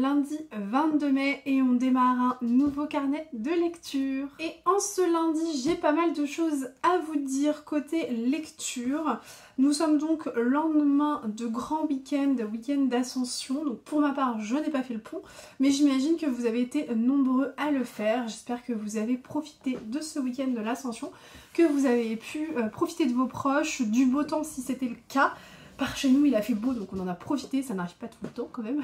lundi 22 mai et on démarre un nouveau carnet de lecture. Et en ce lundi, j'ai pas mal de choses à vous dire côté lecture. Nous sommes donc lendemain de grand week-end, week-end d'ascension. Donc pour ma part, je n'ai pas fait le pont, mais j'imagine que vous avez été nombreux à le faire. J'espère que vous avez profité de ce week-end de l'ascension, que vous avez pu euh, profiter de vos proches, du beau temps si c'était le cas. Par chez nous, il a fait beau, donc on en a profité. Ça n'arrive pas tout le temps quand même.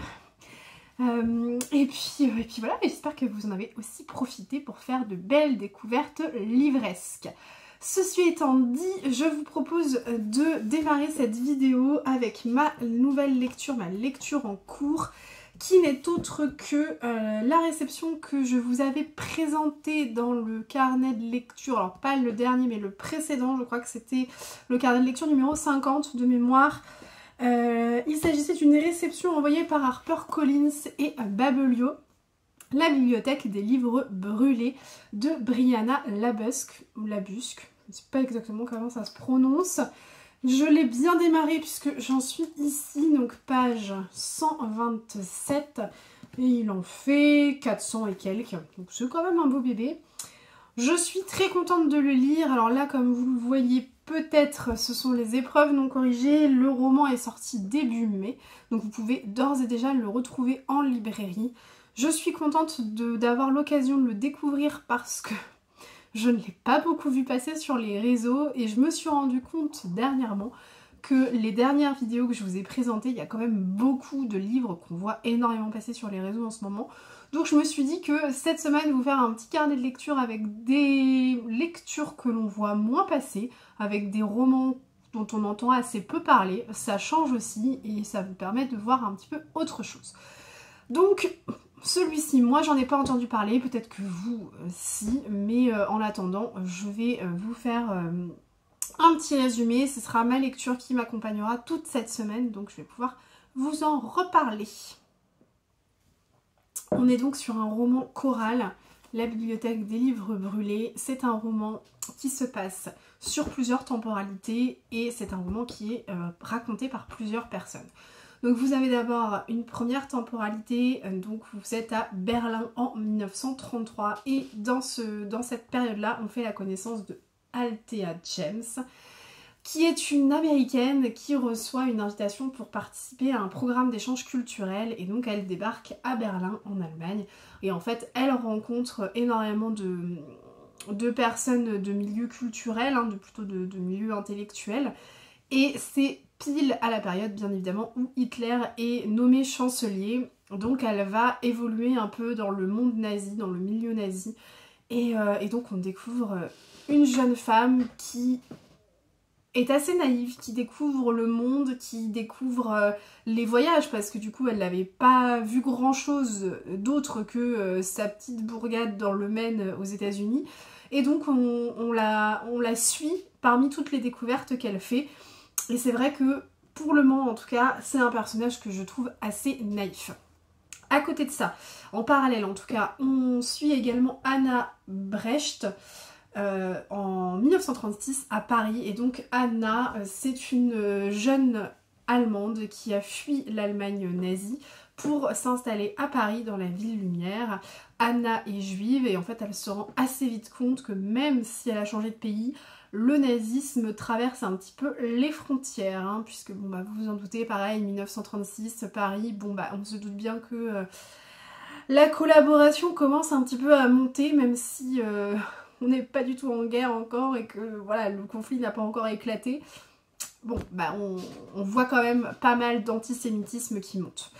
Euh, et, puis, euh, et puis voilà, j'espère que vous en avez aussi profité pour faire de belles découvertes livresques. Ceci étant dit, je vous propose de démarrer cette vidéo avec ma nouvelle lecture, ma lecture en cours qui n'est autre que euh, la réception que je vous avais présentée dans le carnet de lecture, alors pas le dernier mais le précédent, je crois que c'était le carnet de lecture numéro 50 de mémoire. Euh, il s'agissait d'une réception envoyée par HarperCollins et Babelio, la bibliothèque des livres brûlés de Brianna Labusque, Labusque, je ne sais pas exactement comment ça se prononce. Je l'ai bien démarré puisque j'en suis ici, donc page 127. Et il en fait 400 et quelques. Donc c'est quand même un beau bébé. Je suis très contente de le lire. Alors là, comme vous le voyez peut-être, ce sont les épreuves non corrigées. Le roman est sorti début mai. Donc vous pouvez d'ores et déjà le retrouver en librairie. Je suis contente d'avoir l'occasion de le découvrir parce que je ne l'ai pas beaucoup vu passer sur les réseaux et je me suis rendu compte dernièrement que les dernières vidéos que je vous ai présentées, il y a quand même beaucoup de livres qu'on voit énormément passer sur les réseaux en ce moment. Donc je me suis dit que cette semaine, vous faire un petit carnet de lecture avec des lectures que l'on voit moins passer, avec des romans dont on entend assez peu parler, ça change aussi et ça vous permet de voir un petit peu autre chose. Donc celui-ci, moi j'en ai pas entendu parler, peut-être que vous euh, si, mais euh, en attendant, je vais euh, vous faire un petit résumé. Ce sera ma lecture qui m'accompagnera toute cette semaine, donc je vais pouvoir vous en reparler. On est donc sur un roman choral, La bibliothèque des livres brûlés. C'est un roman qui se passe sur plusieurs temporalités et c'est un roman qui est raconté par plusieurs personnes. Donc vous avez d'abord une première temporalité, euh, donc vous êtes à Berlin en 1933 et dans, dans cette période-là, on fait la connaissance de Althea James qui est une américaine qui reçoit une invitation pour participer à un programme d'échange culturel et donc elle débarque à Berlin en Allemagne et en fait elle rencontre énormément de, personnes de milieux culturels, hein, de, plutôt de, de milieux intellectuels et c'est pile à la période bien évidemment où Hitler est nommé chancelier. Donc elle va évoluer un peu dans le monde nazi, dans le milieu nazi. Et, euh, donc on découvre une jeune femme qui est assez naïve, qui découvre le monde, qui découvre euh, les voyages, parce que du coup elle n'avait pas vu grand chose d'autre que sa petite bourgade dans le Maine aux états unis Et donc on, la, on la suit parmi toutes les découvertes qu'elle fait. Et c'est vrai que pour le moment en tout cas, c'est un personnage que je trouve assez naïf. À côté de ça, en parallèle en tout cas, on suit également Anna Brecht euh, en 1936 à Paris. Et donc Anna, euh, c'est une euh, jeune allemande qui a fui l'Allemagne nazie pour s'installer à Paris dans la ville lumière. Anna est juive et en fait elle se rend assez vite compte que même si elle a changé de pays, le nazisme traverse un petit peu les frontières, hein, puisque bon bah vous vous en doutez, pareil, 1936, Paris, bon bah on se doute bien que la collaboration commence un petit peu à monter, même si on n'est pas du tout en guerre encore et que voilà, le conflit n'a pas encore éclaté. Bon, bah on, voit quand même pas mal d'antisémitisme qui monte.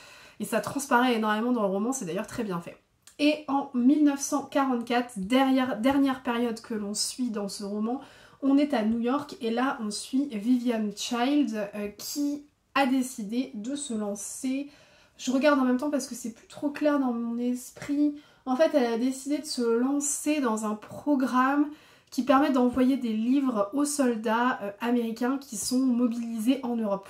Et ça transparaît énormément dans le roman, c'est d'ailleurs très bien fait. Et en 1944, derrière, dernière période que l'on suit dans ce roman, on est à New York et là on suit Vivian Child euh, qui a décidé de se lancer. Je regarde en même temps parce que c'est plus trop clair dans mon esprit. En fait, elle a décidé de se lancer dans un programme qui permet d'envoyer des livres aux soldats euh, américains qui sont mobilisés en Europe.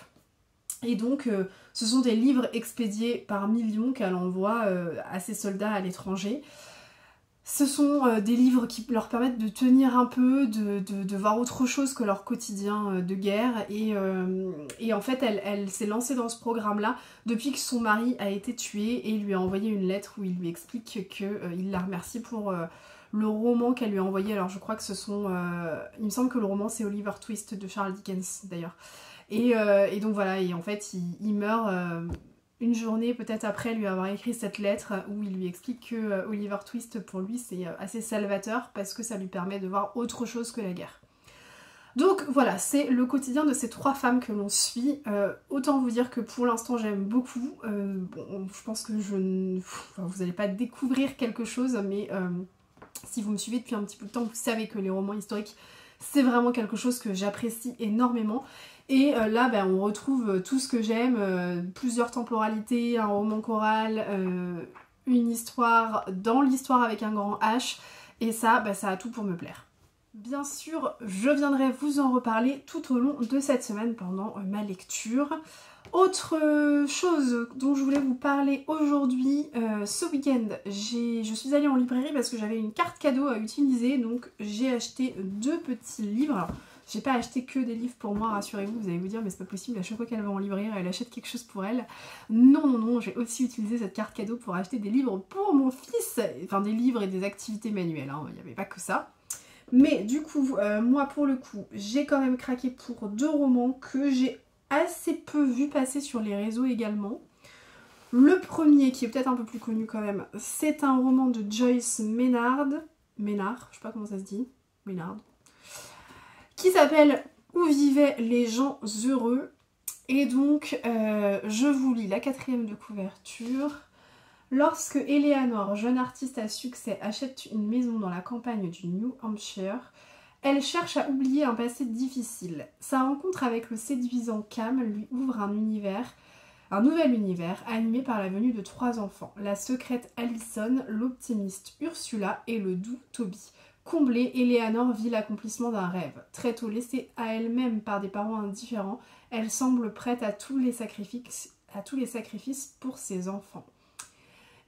Et donc, euh, ce sont des livres expédiés par millions qu'elle envoie à ses soldats à l'étranger. Ce sont euh, des livres qui leur permettent de tenir un peu, de, voir autre chose que leur quotidien euh, de guerre. Et, euh, en fait, elle, s'est lancée dans ce programme-là depuis que son mari a été tué et lui a envoyé une lettre où il lui explique qu'il la remercie pour le roman qu'elle lui a envoyé. Alors je crois que ce sont... il me semble que le roman c'est Oliver Twist de Charles Dickens d'ailleurs. Et, donc voilà, et en fait il meurt une journée peut-être après lui avoir écrit cette lettre où il lui explique que euh, Oliver Twist pour lui c'est euh, assez salvateur parce que ça lui permet de voir autre chose que la guerre. Donc voilà, c'est le quotidien de ces trois femmes que l'on suit. Euh, autant vous dire que pour l'instant j'aime beaucoup. je pense que je ne... vous n'allez pas découvrir quelque chose, mais si vous me suivez depuis un petit peu de temps, vous savez que les romans historiques, c'est vraiment quelque chose que j'apprécie énormément. Et euh, là, ben, on retrouve euh, tout ce que j'aime, euh, plusieurs temporalités, un roman choral, une histoire dans l'histoire avec un grand H, et ça, ben, ça a tout pour me plaire. Bien sûr, je viendrai vous en reparler tout au long de cette semaine pendant ma lecture. Autre chose dont je voulais vous parler aujourd'hui, ce week-end, je suis allée en librairie parce que j'avais une carte cadeau à utiliser, donc j'ai acheté deux petits livres. J'ai pas acheté que des livres pour moi, rassurez-vous, vous allez vous dire, mais c'est pas possible, à chaque fois qu'elle va en librairie, elle achète quelque chose pour elle. Non, non, non, j'ai aussi utilisé cette carte cadeau pour acheter des livres pour mon fils, enfin des livres et des activités manuelles, hein. il n'y avait pas que ça. Mais du coup, euh, moi pour le coup, j'ai quand même craqué pour deux romans que j'ai assez peu vu passer sur les réseaux également. Le premier, qui est peut-être un peu plus connu quand même, c'est un roman de Joyce Maynard. Maynard, je sais pas comment ça se dit. Maynard, qui s'appelle Où vivaient les gens heureux. Et donc, euh, je vous lis la quatrième de couverture. Lorsque Eleanor, jeune artiste à succès, achète une maison dans la campagne du New Hampshire, elle cherche à oublier un passé difficile. Sa rencontre avec le séduisant Cam lui ouvre un univers, un nouvel univers animé par la venue de trois enfants, la secrète Allison, l'optimiste Ursula et le doux Toby. Comblée, Eleanor vit l'accomplissement d'un rêve. Très tôt laissée à elle-même par des parents indifférents, elle semble prête à tous les sacrifices, pour ses enfants.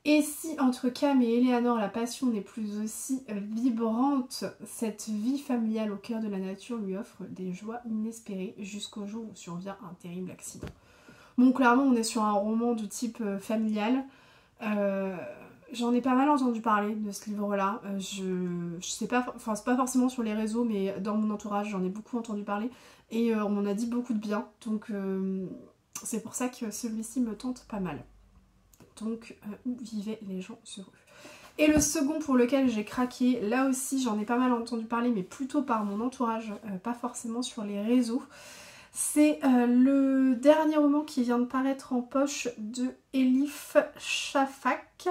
Et si entre Cam et Eleanor la passion n'est plus aussi vibrante, cette vie familiale au cœur de la nature lui offre des joies inespérées jusqu'au jour où survient un terrible accident. Bon, clairement, on est sur un roman de type euh, familial. Euh, J'en ai pas mal entendu parler de ce livre-là. Euh, je, je sais pas, enfin c'est pas forcément sur les réseaux, mais dans mon entourage j'en ai beaucoup entendu parler et euh, on m'en a dit beaucoup de bien. Donc euh, c'est pour ça que celui-ci me tente pas mal. Donc où vivaient les gens heureux. Et le second pour lequel j'ai craqué, là aussi j'en ai pas mal entendu parler, mais plutôt par mon entourage, pas forcément sur les réseaux. C'est le dernier roman qui vient de paraître en poche de Elif Shafak,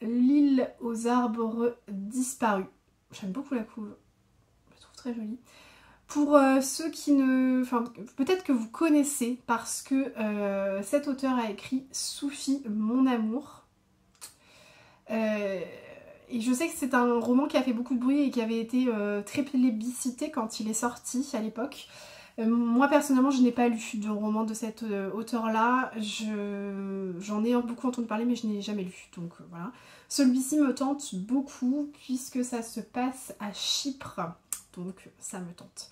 L'île aux arbres disparus. J'aime beaucoup la couve. Je la trouve très jolie. Pour euh, ceux qui ne... Enfin, peut-être que vous connaissez parce que euh, cet auteur a écrit Soufi, mon amour. Euh, et je sais que c'est un roman qui a fait beaucoup de bruit et qui avait été très plébiscité quand il est sorti à l'époque. Moi personnellement je n'ai pas lu de roman de cet auteur là, j'en ai beaucoup entendu parler mais je n'ai jamais lu donc voilà. Celui-ci me tente beaucoup puisque ça se passe à Chypre, donc ça me tente.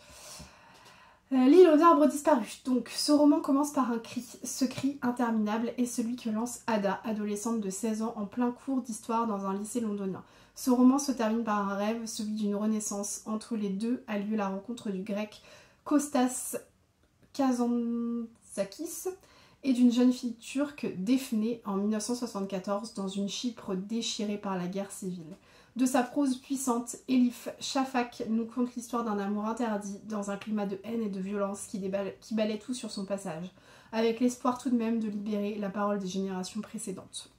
Euh, l'île aux arbres disparus. Donc ce roman commence par un cri. Ce cri interminable est celui que lance Ada, adolescente de 16 ans en plein cours d'histoire dans un lycée londonien. Ce roman se termine par un rêve, celui d'une renaissance. Entre les deux a lieu la rencontre du grec Kostas Kazantzakis et d'une jeune fille turque défenée en 1974 dans une Chypre déchirée par la guerre civile. De sa prose puissante, Elif Shafak nous conte l'histoire d'un amour interdit dans un climat de haine et de violence qui, qui balait tout sur son passage, avec l'espoir tout de même de libérer la parole des générations précédentes.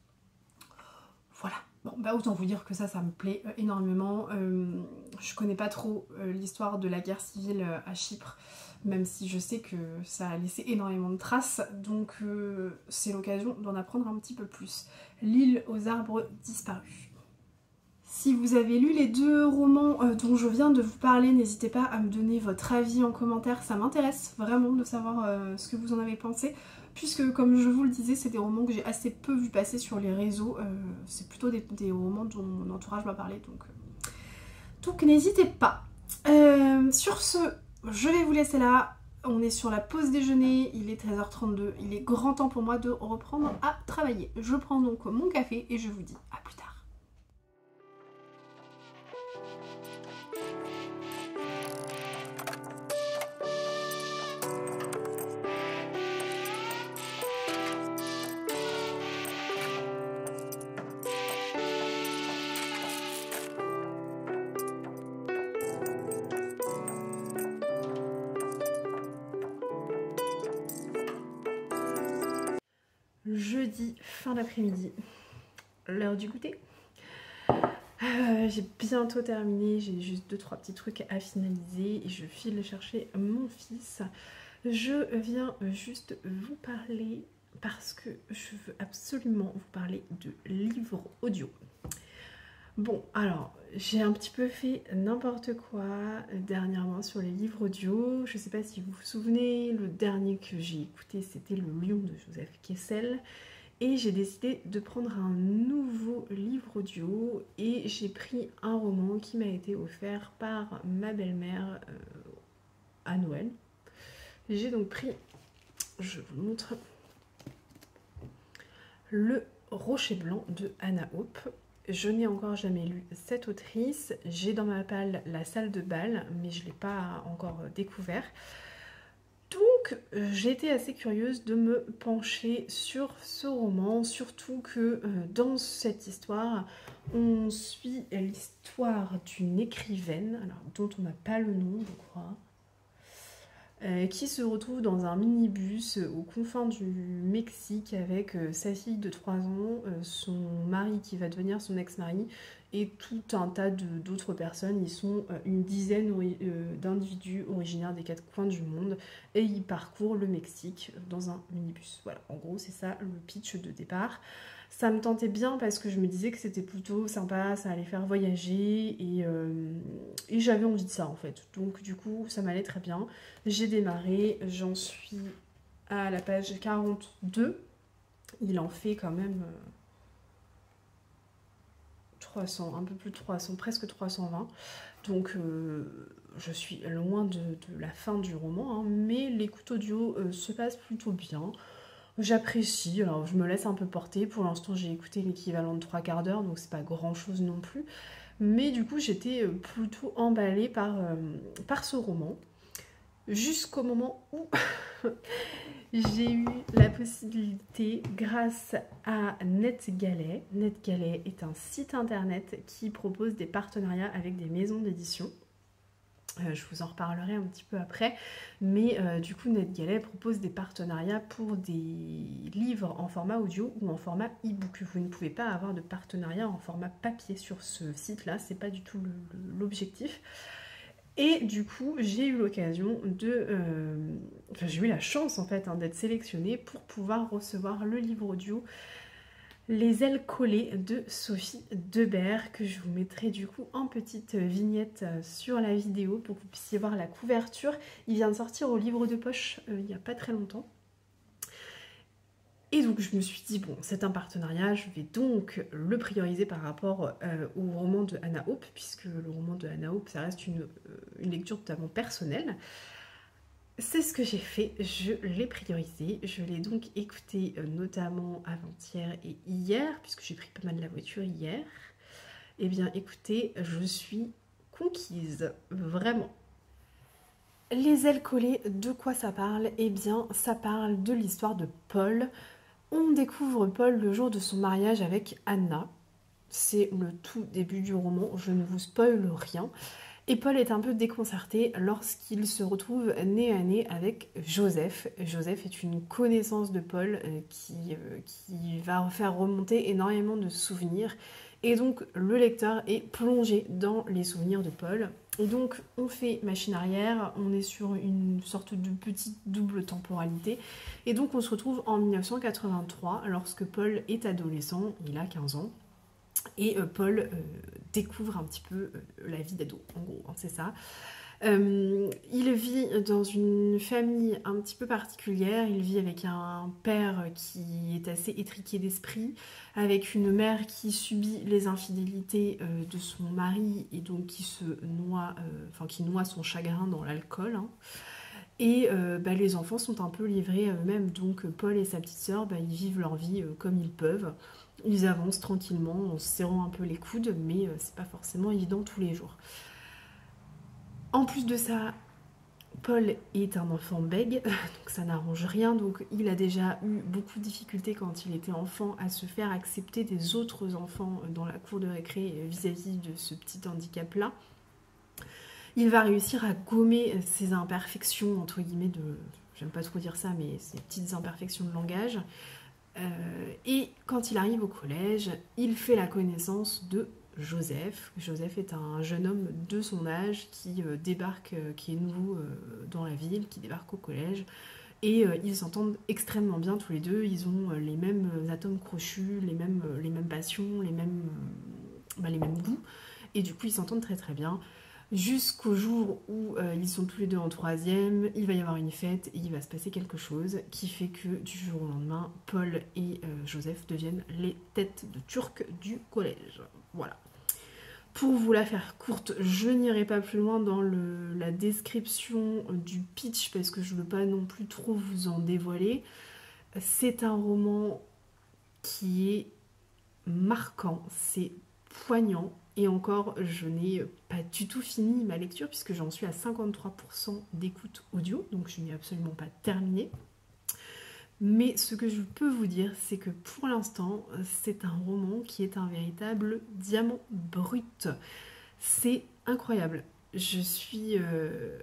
Voilà. Bon, bah autant vous dire que ça, ça me plaît euh, énormément. Euh, je connais pas trop euh, l'histoire de la guerre civile à Chypre même si je sais que ça a laissé énormément de traces, donc c'est l'occasion d'en apprendre un petit peu plus. L'île aux arbres disparus. Si vous avez lu les deux romans dont je viens de vous parler, n'hésitez pas à me donner votre avis en commentaire, ça m'intéresse vraiment de savoir ce que vous en avez pensé, puisque comme je vous le disais, c'est des romans que j'ai assez peu vu passer sur les réseaux, c'est plutôt des, romans dont mon entourage m'a parlé, donc, donc n'hésitez pas. sur ce, je vais vous laisser là, on est sur la pause déjeuner, il est 13h32, il est grand temps pour moi de reprendre à travailler. Je prends donc mon café et je vous dis à du goûter. Euh, j'ai bientôt terminé, j'ai juste deux trois petits trucs à finaliser et je file chercher mon fils. Je viens juste vous parler parce que je veux absolument vous parler de livres audio. Bon, alors, j'ai un petit peu fait n'importe quoi dernièrement sur les livres audio. Je ne sais pas si vous vous souvenez, le dernier que j'ai écouté, c'était Le Lion de Joseph Kessel. Et j'ai décidé de prendre un nouveau livre audio et j'ai pris un roman qui m'a été offert par ma belle-mère euh, à Noël. J'ai donc pris, je vous montre, Le Rocher Blanc de Anna Hope. Je n'ai encore jamais lu cette autrice. J'ai dans ma palle La salle de bal, mais je ne l'ai pas encore découvert. Donc j'ai été assez curieuse de me pencher sur ce roman, surtout que euh, dans cette histoire, on suit l'histoire d'une écrivaine, alors, dont on n'a pas le nom, je crois, euh, qui se retrouve dans un minibus aux confins du Mexique avec euh, sa fille de 3 ans, euh, son mari qui va devenir son ex-mari et tout un tas d'autres personnes. Ils sont une dizaine d'individus originaires des quatre coins du monde et ils parcourent le Mexique dans un minibus. Voilà, en gros c'est ça le pitch de départ ça me tentait bien parce que je me disais que c'était plutôt sympa, ça allait faire voyager euh, et, j'avais envie de ça en fait. Donc du coup ça m'allait très bien. J'ai démarré, j'en suis à la page 42. Il en fait quand même 300, euh, un peu plus de 300, presque 320. Donc euh, je suis loin de, la fin du roman, hein, mais l'écoute audio se passe plutôt bien. J'apprécie, alors je me laisse un peu porter. Pour l'instant, j'ai écouté l'équivalent de trois quarts d'heure, donc c'est pas grand chose non plus. Mais du coup, j'étais euh, plutôt emballée euh, par ce roman. Jusqu'au moment où j'ai eu la possibilité, grâce à NetGalley. NetGalley est un site internet qui propose des partenariats avec des maisons d'édition. Euh, je vous en reparlerai un petit peu après. Mais euh, du coup, NetGalley propose des partenariats pour des livres en format audio ou en format e-book. Vous ne pouvez pas avoir de partenariat en format papier sur ce site-là. C'est pas du tout l'objectif. Et du coup, j'ai eu l'occasion de... Euh, enfin, j'ai eu la chance en fait hein, d'être sélectionnée pour pouvoir recevoir le livre audio les ailes collées de Sophie Debert que je vous mettrai du coup en petite vignette euh, sur la vidéo pour que vous puissiez voir la couverture. Il vient de sortir au livre de poche euh, il n'y a pas très longtemps. Et donc je me suis dit, bon, c'est un partenariat, je vais donc le prioriser par rapport euh, au roman de Anna Hope, puisque le roman de Anna Hope, ça reste une, une lecture totalement personnelle. C'est ce que j'ai fait, je l'ai priorisé, je l'ai donc écouté euh, notamment avant-hier et hier, puisque j'ai pris pas mal de la voiture hier. Eh bien écoutez, je suis conquise, vraiment. Les ailes collées, de quoi ça parle? Eh bien ça parle de l'histoire de Paul. On découvre Paul le jour de son mariage avec Anna. C'est le tout début du roman, je ne vous spoile rien. Et Paul est un peu déconcerté lorsqu'il se retrouve nez à nez avec Joseph. Joseph est une connaissance de Paul euh, qui, euh, qui va faire remonter énormément de souvenirs. Et donc le lecteur est plongé dans les souvenirs de Paul. Et donc on fait machine arrière, on est sur une sorte de petite double temporalité. Et donc on se retrouve en 1983 lorsque Paul est adolescent, il a 15 ans. Et Paul découvre un petit peu la vie d'ado, en gros, hein, c'est ça. Euh, il vit dans une famille un petit peu particulière. Il vit avec un père qui est assez étriqué d'esprit, avec une mère qui subit les infidélités euh, de son mari et donc qui se noie, euh, qui noie son chagrin dans l'alcool. Hein. Et bah, les enfants sont un peu livrés à eux-mêmes. Donc Paul et sa petite sœur, bah, ils vivent leur vie comme ils peuvent. Ils avancent tranquillement en se serrant un peu les coudes, mais c'est pas forcément évident tous les jours. En plus de ça, Paul est un enfant bègue, donc ça n'arrange rien. Donc il a déjà eu beaucoup de difficultés quand il était enfant à se faire accepter des autres enfants dans la cour de récré vis-à-vis de ce petit handicap-là. Il va réussir à gommer ses imperfections, entre guillemets, de. J'aime pas trop dire ça, mais ses petites imperfections de langage. Euh, et quand il arrive au collège, il fait la connaissance de Joseph. Joseph est un jeune homme de son âge qui euh, débarque, euh, qui est nouveau euh, dans la ville, qui débarque au collège. Et ils s'entendent extrêmement bien tous les deux. Ils ont les mêmes atomes crochus, les mêmes, passions, les mêmes, bah, les mêmes goûts. Et du coup, ils s'entendent très très bien. Jusqu'au jour où ils sont tous les deux en troisième, il va y avoir une fête et il va se passer quelque chose qui fait que du jour au lendemain, Paul et Joseph deviennent les têtes de Turc du collège. Voilà. Pour vous la faire courte, je n'irai pas plus loin dans la description du pitch parce que je ne veux pas non plus trop vous en dévoiler. C'est un roman qui est marquant, c'est poignant. Et encore, je n'ai pas du tout fini ma lecture puisque j'en suis à 53% d'écoute audio, donc je n'ai absolument pas terminé. Mais ce que je peux vous dire, c'est que pour l'instant, c'est un roman qui est un véritable diamant brut. C'est incroyable. Je suis euh,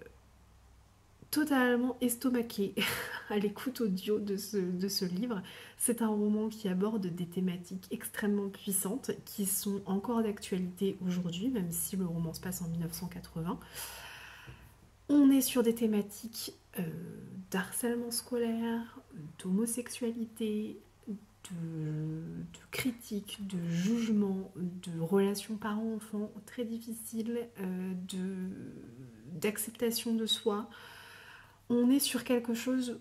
totalement estomaquée à l'écoute audio de ce, de ce livre. C'est un roman qui aborde des thématiques extrêmement puissantes qui sont encore d'actualité aujourd'hui, même si le roman se passe en 1980. On est sur des thématiques euh, d'harcèlement scolaire, d'homosexualité, de, critique, de jugement, de relations parents-enfants très difficiles, euh, d'acceptation de soi. On est sur quelque chose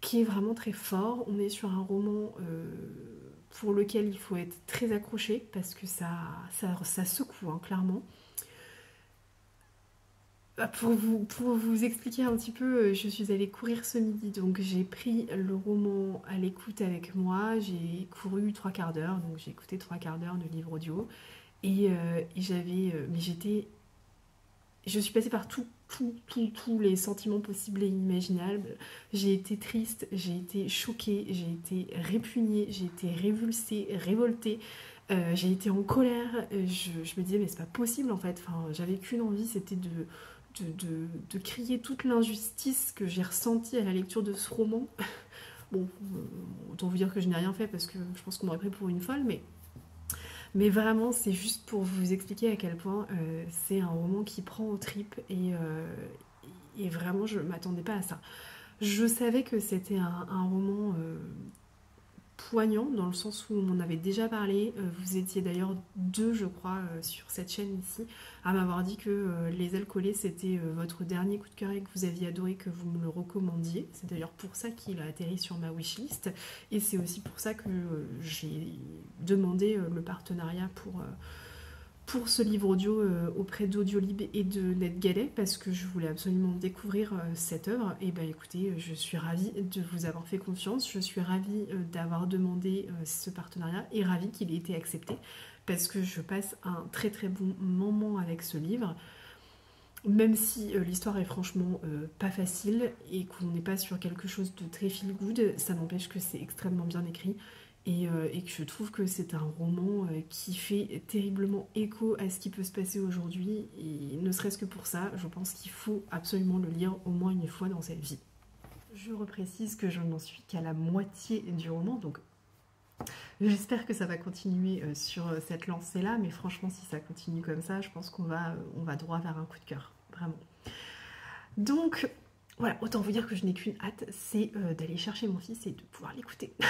qui est vraiment très fort. On est sur un roman euh, pour lequel il faut être très accroché parce que ça, ça, secoue, hein, clairement. Bah, pour vous, pour vous expliquer un petit peu, euh, je suis allée courir ce midi, donc j'ai pris le roman à l'écoute avec moi, j'ai couru trois quarts d'heure, donc j'ai écouté trois quarts d'heure de livre audio, et, euh, j'avais, euh, mais j'étais, je suis passée par tout, tous les sentiments possibles et imaginables. J'ai été triste, j'ai été choquée, j'ai été répugnée, j'ai été révulsée, révoltée. j'ai été en colère, je, je, me disais mais c'est pas possible en fait, enfin, j'avais qu'une envie, c'était de, de, crier toute l'injustice que j'ai ressentie à la lecture de ce roman. bon, euh, autant vous dire que je n'ai rien fait parce que je pense qu'on m'aurait pris pour une folle, mais, mais vraiment, c'est juste pour vous expliquer à quel point euh, c'est un roman qui prend aux tripes et, euh, et vraiment, je ne m'attendais pas à ça. Je savais que c'était un, un, roman poignant dans le sens où on en avait déjà parlé. Euh, vous étiez d'ailleurs deux, je crois, euh, sur cette chaîne ici, à m'avoir dit que euh, Les ailes c'était votre dernier coup de cœur et que vous aviez adoré, que vous me le recommandiez. C'est d'ailleurs pour ça qu'il a atterri sur ma wishlist et c'est aussi pour ça que j'ai demandé le partenariat pour pour ce livre audio euh, auprès d'Audiolib et de NetGalley parce que je voulais absolument découvrir euh, cette œuvre. Et ben écoutez, je suis ravie de vous avoir fait confiance, je suis ravie euh, d'avoir demandé ce partenariat et ravie qu'il ait été accepté parce que je passe un très très bon moment avec ce livre. Même si l'histoire est franchement pas facile et qu'on n'est pas sur quelque chose de très feel good, ça n'empêche que c'est extrêmement bien écrit euh, et, que je trouve que c'est un roman euh, qui fait terriblement écho à ce qui peut se passer aujourd'hui. Et ne serait-ce que pour ça, je pense qu'il faut absolument le lire au moins une fois dans sa vie. Je reprécise que je n'en suis qu'à la moitié du roman, donc j'espère que ça va continuer euh, sur cette lancée-là, mais franchement, si ça continue comme ça, je pense qu'on va, on va droit vers un coup de cœur, vraiment. Donc, voilà, autant vous dire que je n'ai qu'une hâte, c'est d'aller chercher mon fils et de pouvoir l'écouter.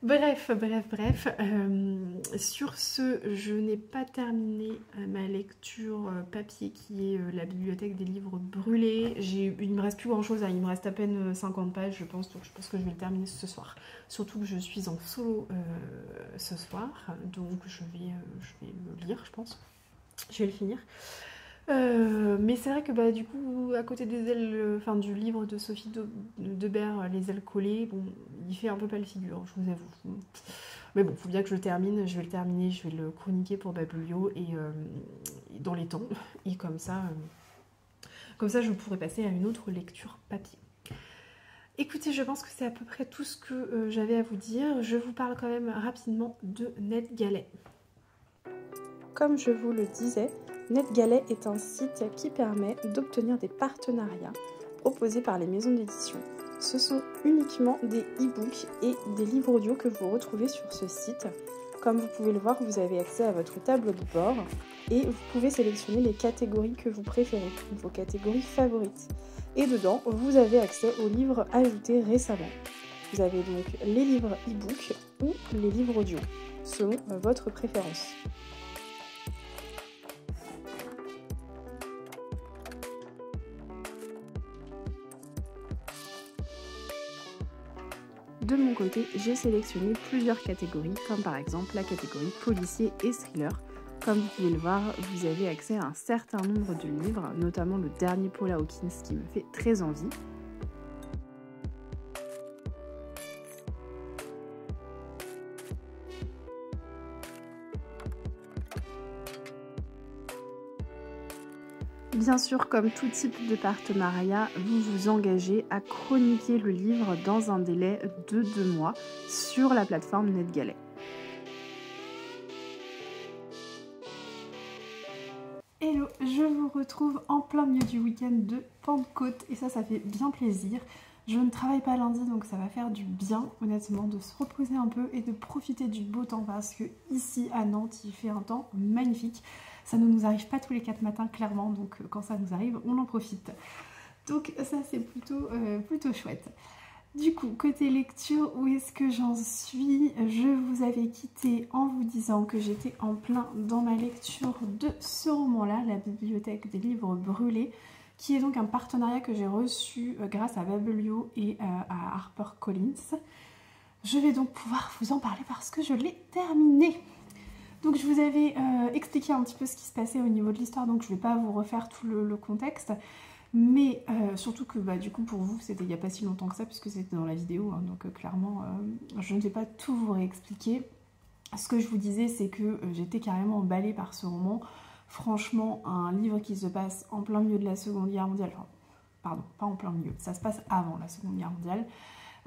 Bref, bref, bref. Euh, sur ce, je n'ai pas terminé euh, ma lecture euh, papier qui est la bibliothèque des livres brûlés. Il me reste plus grand chose, hein. il me reste à peine 50 pages, je pense, donc je pense que je vais le terminer ce soir. Surtout que je suis en solo ce soir, donc je vais, je vais le lire, je pense. Je vais le finir. Mais c'est vrai que bah, du coup, à côté des ailes, enfin du livre de Sophie de, Debert, Les ailes collées, bon, il fait un peu pas le figure, je vous avoue. Mais bon, il faut bien que je le termine. Je vais le terminer, je vais le chroniquer pour Babelio et euh, dans les temps. Et comme ça, euh, comme ça, je pourrais passer à une autre lecture papier. Écoutez, je pense que c'est à peu près tout ce que euh, j'avais à vous dire. Je vous parle quand même rapidement de NetGalais. Comme je vous le disais, NetGalais est un site qui permet d'obtenir des partenariats proposés par les maisons d'édition ce sont uniquement des e-books et des livres audio que vous retrouvez sur ce site. Comme vous pouvez le voir, vous avez accès à votre tableau de bord et vous pouvez sélectionner les catégories que vous préférez, vos catégories favorites. Et dedans, vous avez accès aux livres ajoutés récemment. Vous avez donc les livres e-book ou les livres audio, selon votre préférence. De mon côté, j'ai sélectionné plusieurs catégories, comme par exemple la catégorie policier et thriller. Comme vous pouvez le voir, vous avez accès à un certain nombre de livres, notamment le dernier Paul Hawkins qui me fait très envie, Bien sûr, comme tout type de partenariat, vous vous engagez à chroniquer le livre dans un délai de deux mois sur la plateforme NetGalley. Hello, je vous retrouve en plein milieu du week-end de Pentecôte et ça, ça fait bien plaisir. Je ne travaille pas lundi donc ça va faire du bien honnêtement de se reposer un peu et de profiter du beau temps parce que ici à Nantes il fait un temps magnifique. Ça ne nous arrive pas tous les quatre matins, clairement, donc euh, quand ça nous arrive, on en profite. Donc ça, c'est plutôt, euh, plutôt chouette. Du coup, côté lecture, où est-ce que j'en suis? Je vous avais quitté en vous disant que j'étais en plein dans ma lecture de ce roman-là, La bibliothèque des livres brûlés, qui est donc un partenariat que j'ai reçu euh, grâce à Babelio et à HarperCollins. Je vais donc pouvoir vous en parler parce que je l'ai terminé. Donc je vous avais euh, expliqué un petit peu ce qui se passait au niveau de l'histoire, donc je ne vais pas vous refaire tout le, contexte. Mais euh, surtout que bah, du coup pour vous c'était il n'y a pas si longtemps que ça puisque c'était dans la vidéo, hein, donc euh, clairement je ne vais pas tout vous réexpliquer. Ce que je vous disais c'est que j'étais carrément emballée par ce roman. Franchement un livre qui se passe en plein milieu de la Seconde Guerre mondiale, enfin pardon, pas en plein milieu, ça se passe avant la Seconde Guerre mondiale.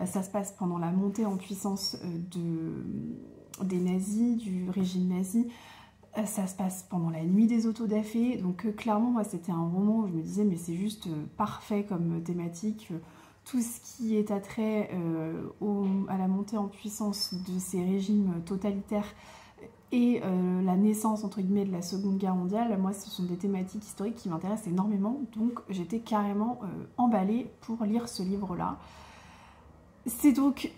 Ça se passe pendant la montée en puissance de, des nazis, du régime nazi. Euh, ça se passe pendant la nuit des autodafés. Donc euh, clairement, moi, c'était un roman où je me disais, mais c'est juste euh, parfait comme thématique. Tout ce qui est attrait à la montée en puissance de ces régimes totalitaires et la naissance entre guillemets de la Seconde Guerre mondiale, moi ce sont des thématiques historiques qui m'intéressent énormément, donc j'étais carrément emballée pour lire ce livre-là. C'est donc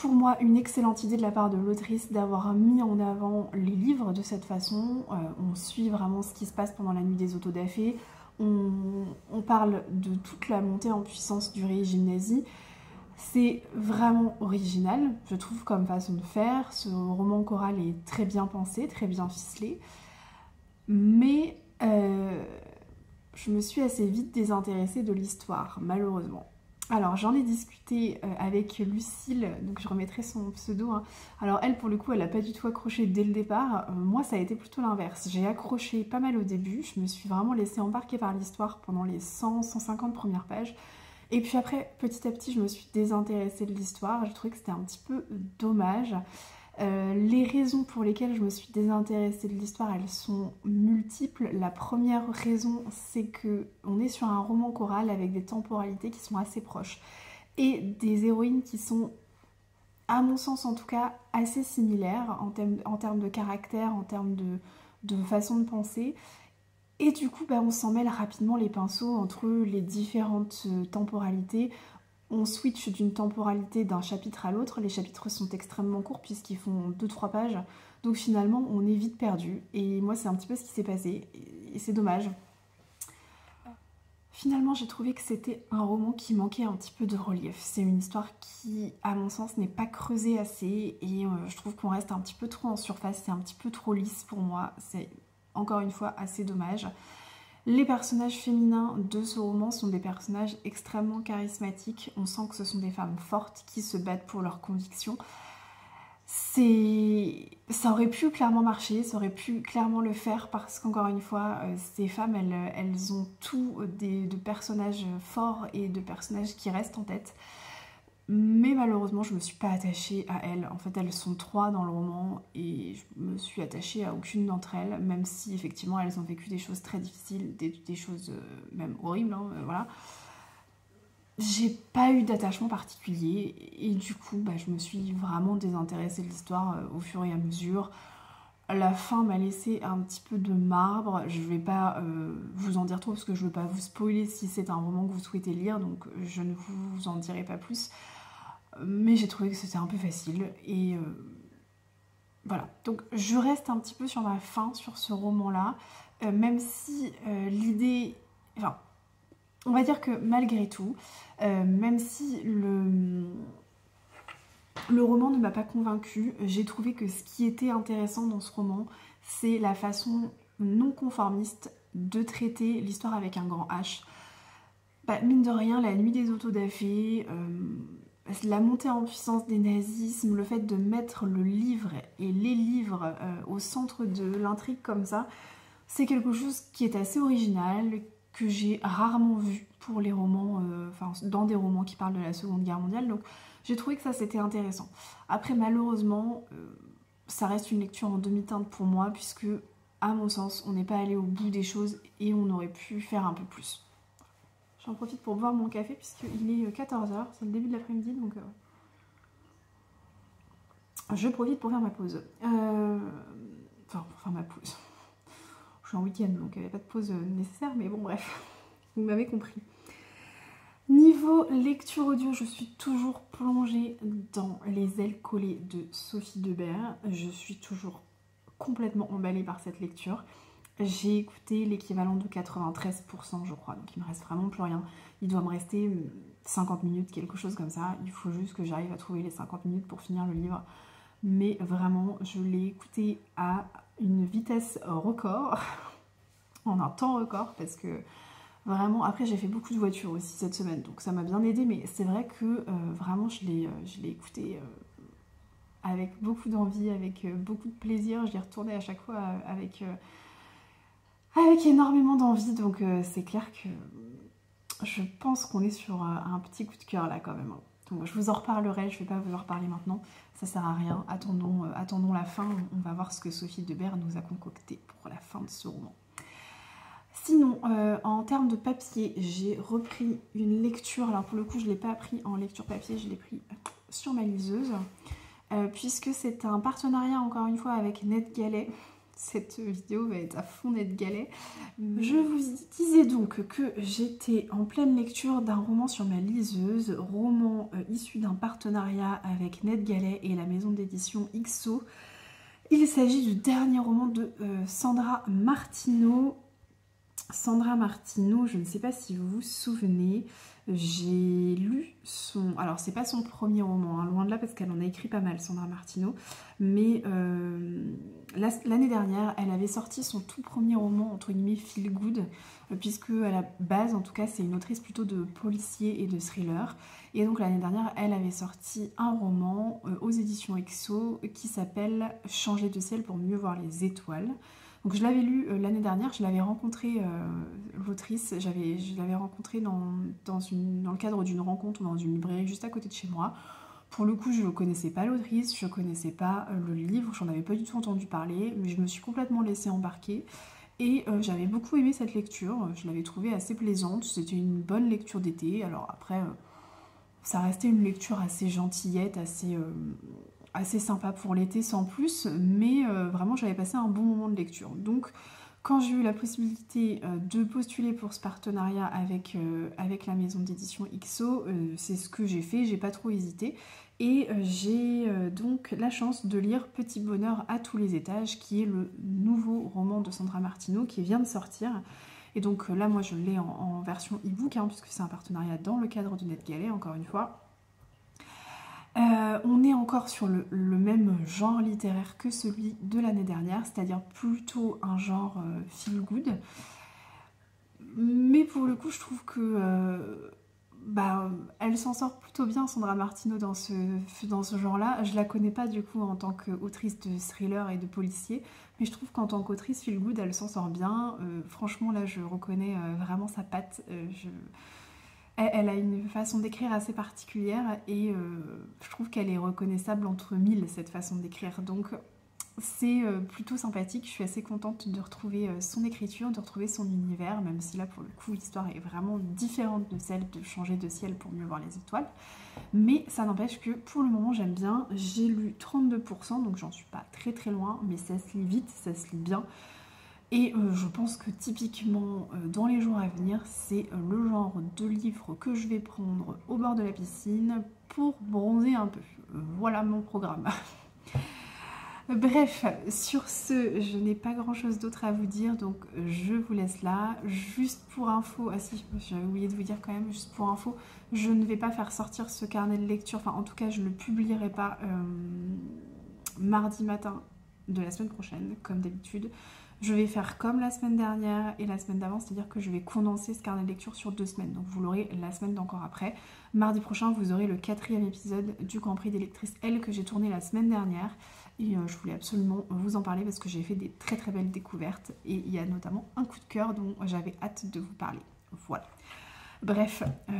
pour moi une excellente idée de la part de l'autrice d'avoir mis en avant les livres de cette façon. Euh, on suit vraiment ce qui se passe pendant la nuit des autodafés. On, on parle de toute la montée en puissance du régime nazi. C'est vraiment original, je trouve, comme façon de faire. Ce roman choral est très bien pensé, très bien ficelé. Mais euh, je me suis assez vite désintéressée de l'histoire, malheureusement. Alors j'en ai discuté euh, avec Lucille, donc je remettrai son pseudo. Hein. Alors elle pour le coup elle n'a pas du tout accroché dès le départ. Euh, moi ça a été plutôt l'inverse. J'ai accroché pas mal au début, je me suis vraiment laissée embarquer par l'histoire pendant les 100-150 premières pages. Et puis après petit à petit je me suis désintéressée de l'histoire. Je trouvais que c'était un petit peu dommage. Euh, les raisons pour lesquelles je me suis désintéressée de l'histoire, elles sont multiples. La première raison, c'est que on est sur un roman choral avec des temporalités qui sont assez proches et des héroïnes qui sont, à mon sens en tout cas, assez similaires en, termes, de caractère, en termes de, façon de penser. Et du coup, bah, on s'en mêle rapidement les pinceaux entre les différentes euh, temporalités on switch d'une temporalité d'un chapitre à l'autre. Les chapitres sont extrêmement courts puisqu'ils font 2-3 pages. Donc finalement, on est vite perdu. Et moi, c'est un petit peu ce qui s'est passé. Et c'est dommage. Finalement, j'ai trouvé que c'était un roman qui manquait un petit peu de relief. C'est une histoire qui, à mon sens, n'est pas creusée assez. Et euh, je trouve qu'on reste un petit peu trop en surface. C'est un petit peu trop lisse pour moi. C'est encore une fois assez dommage. Les personnages féminins de ce roman sont des personnages extrêmement charismatiques. On sent que ce sont des femmes fortes qui se battent pour leurs convictions. C'est... Ça aurait pu clairement marcher, ça aurait pu clairement le faire parce qu'encore une fois, euh, ces femmes, elles, ont tout des, de personnages forts et de personnages qui restent en tête. Mais malheureusement, je me suis pas attachée à elles. En fait, elles sont trois dans le roman et je me suis attachée à aucune d'entre elles, même si effectivement elles ont vécu des choses très difficiles, des, choses euh, même horribles, hein, euh, voilà. J'ai pas eu d'attachement particulier et du coup, bah, je me suis vraiment désintéressée de l'histoire euh, au fur et à mesure. La fin m'a laissé un petit peu de marbre. Je vais pas vous en dire trop parce que je veux pas vous spoiler si c'est un roman que vous souhaitez lire, donc je ne vous en dirai pas plus mais j'ai trouvé que c'était un peu facile et euh, voilà. Donc je reste un petit peu sur ma fin sur ce roman-là, euh, même si euh, l'idée, enfin, on va dire que malgré tout, même si le roman ne m'a pas convaincue, j'ai trouvé que ce qui était intéressant dans ce roman, c'est la façon non conformiste de traiter l'histoire avec un grand H. Bah, mine de rien, la nuit des autodafés, la montée en puissance des nazismes, le fait de mettre le livre et les livres euh, au centre de l'intrigue comme ça, c'est quelque chose qui est assez original, que j'ai rarement vu pour les romans, euh, enfin dans des romans qui parlent de la Seconde Guerre mondiale, donc j'ai trouvé que ça c'était intéressant. Après malheureusement, euh, ça reste une lecture en demi-teinte pour moi, puisque à mon sens, on n'est pas allé au bout des choses et on aurait pu faire un peu plus. J'en profite pour boire mon café puisqu'il est 14h, euh, c'est le début de l'après-midi donc euh, je profite pour faire ma pause. Euh, enfin, pour faire ma pause. Je suis en week-end donc il n'y avait pas de pause nécessaire, mais bon, bref, vous m'avez compris. Niveau lecture audio, je suis toujours plongée dans Les ailes collées de Sophie Debert. Je suis toujours complètement emballée par cette lecture. J'ai écouté l'équivalent de 93% je crois, donc il me reste vraiment plus rien. Il doit me rester 50 minutes, quelque chose comme ça. Il faut juste que j'arrive à trouver les 50 minutes pour finir le livre. Mais vraiment, je l'ai écouté à une vitesse record, en un temps record, parce que vraiment, après j'ai fait beaucoup de voitures aussi cette semaine, donc ça m'a bien aidé, mais c'est vrai que euh, vraiment je l'ai euh, écouté euh, avec beaucoup d'envie, avec beaucoup de plaisir. Je l'ai retourné à chaque fois avec avec énormément d'envie. Donc euh, c'est clair que je pense qu'on est sur euh, un petit coup de cœur là quand même. Donc je vous en reparlerai, je ne vais pas vous en reparler maintenant, ça sert à rien. Attendons, euh, attendons la fin, on va voir ce que Sophie Debert nous a concocté pour la fin de ce roman. Sinon, en termes de papier, j'ai repris une lecture. Alors pour le coup, je ne l'ai pas pris en lecture papier, je l'ai pris sur ma liseuse. puisque c'est un partenariat encore une fois avec Ned Gallet cette vidéo va être à fond d'être galet. Je vous disais donc que j'étais en pleine lecture d'un roman sur ma liseuse, roman euh, issu d'un partenariat avec Ned Galet et la maison d'édition XO. Il s'agit du dernier roman de euh, Sandra Martineau. Sandra Martineau, je ne sais pas si vous vous souvenez, j'ai lu son... Alors c'est pas son premier roman, hein, loin de là parce qu'elle en a écrit pas mal, Sandra Martineau, mais euh, l'année dernière, elle avait sorti son tout premier roman, entre guillemets, feel good, euh, puisque à la base, en tout cas, c'est une autrice plutôt de policier et de thriller. Et donc l'année dernière, elle avait sorti un roman euh, aux éditions EXO qui s'appelle Changer de ciel pour mieux voir les étoiles. Donc je l'avais lu euh, l'année dernière, je l'avais rencontré, l'autrice, je l'avais rencontrée dans, le cadre d'une rencontre dans une librairie juste à côté de chez moi. Pour le coup, je ne connaissais pas l'autrice, je ne connaissais pas euh, le livre, j'en avais pas du tout entendu parler, mais je me suis complètement laissée embarquer. Et euh, j'avais beaucoup aimé cette lecture, je l'avais trouvée assez plaisante, c'était une bonne lecture d'été. Alors après, euh, ça restait une lecture assez gentillette, assez, assez sympa pour l'été sans plus, mais vraiment j'avais passé un bon moment de lecture. Donc Quand j'ai eu la possibilité de postuler pour ce partenariat avec, avec la maison d'édition XO, c'est ce que j'ai fait, j'ai pas trop hésité. Et j'ai donc la chance de lire Petit Bonheur à tous les étages, qui est le nouveau roman de Sandra Martineau qui vient de sortir. Et donc là, moi, je l'ai en, version e-book, hein, puisque c'est un partenariat dans le cadre de NetGalley, encore une fois. Euh, on est encore sur le, même genre littéraire que celui de l'année dernière, c'est-à-dire plutôt un genre euh, feel good. Mais pour le coup, je trouve que euh, bah, elle s'en sort plutôt bien, Sandra Martino, dans ce, genre-là. Je la connais pas du coup en tant qu'autrice de thriller et de policier, mais je trouve qu'en tant qu'autrice feel good, elle s'en sort bien. franchement, là, je reconnais vraiment sa patte. Elle, a une façon d'écrire assez particulière et euh, je trouve qu'elle est reconnaissable entre mille cette façon d'écrire. Donc c'est euh, plutôt sympathique, je suis assez contente de retrouver euh, son écriture, de retrouver son univers, même si là pour le coup l'histoire est vraiment différente de celle de changer de ciel pour mieux voir les étoiles. Mais ça n'empêche que pour le moment j'aime bien, j'ai lu 32%, donc j'en suis pas très très loin, mais ça se lit vite, ça se lit bien. Et euh, je pense que typiquement euh, dans les jours à venir, c'est euh, le genre de livre que je vais prendre au bord de la piscine pour bronzer un peu. Voilà mon programme. Bref, sur ce, je n'ai pas grand chose d'autre à vous dire, donc je vous laisse là. Juste pour info, ah si, j'avais oublié de vous dire quand même, juste pour info, je ne vais pas faire sortir ce carnet de lecture, enfin en tout cas je ne le publierai pas mardi matin de la semaine prochaine, comme d'habitude. Je vais faire comme la semaine dernière et la semaine d'avant, c'est-à-dire que je vais condenser ce carnet de lecture sur deux semaines. Donc vous l'aurez la semaine d'encore après. Mardi prochain, vous aurez le quatrième épisode du Grand Prix d'électrice L que j'ai tourné la semaine dernière. Et euh, je voulais absolument vous en parler parce que j'ai fait des très très belles découvertes. Et il y a notamment un coup de cœur dont j'avais hâte de vous parler. Voilà. Bref, euh,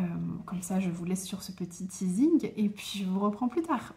comme ça je vous laisse sur ce petit teasing et puis je vous reprends plus tard.